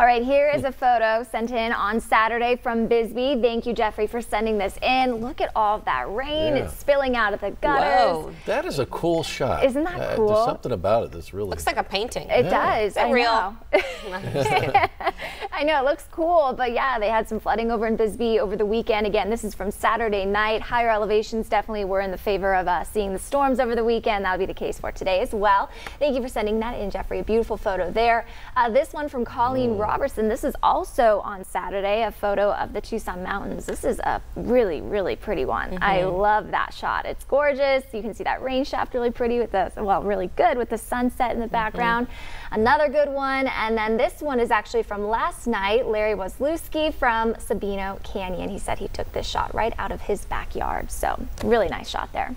All right, here is a photo sent in on Saturday from Bisbee. Thank you, Jeffrey, for sending this in. Look at all of that rain. Yeah. It's spilling out of the gutters. Whoa. That is a cool shot. Isn't that Uh, cool? There's something about it that's really. Looks like a painting. It Yeah. does. Is that I real? I know it looks cool, but yeah, they had some flooding over in Bisbee over the weekend. Again, this is from Saturday night. Higher elevations definitely were in the favor of uh, seeing the storms over the weekend. That'll be the case for today as well. Thank you for sending that in, Jeffrey. A beautiful photo there. Uh, this one from Colleen Robertson. This is also on Saturday, a photo of the Tucson Mountains. This is a really, really pretty one. I love that shot. It's gorgeous. You can see that rain shaft really pretty with the, well, really good with the sunset in the background. Another good one. And then this one is actually from last night. Larry Wazlewski from Sabino Canyon. He said he took this shot right out of his backyard. So really nice shot there.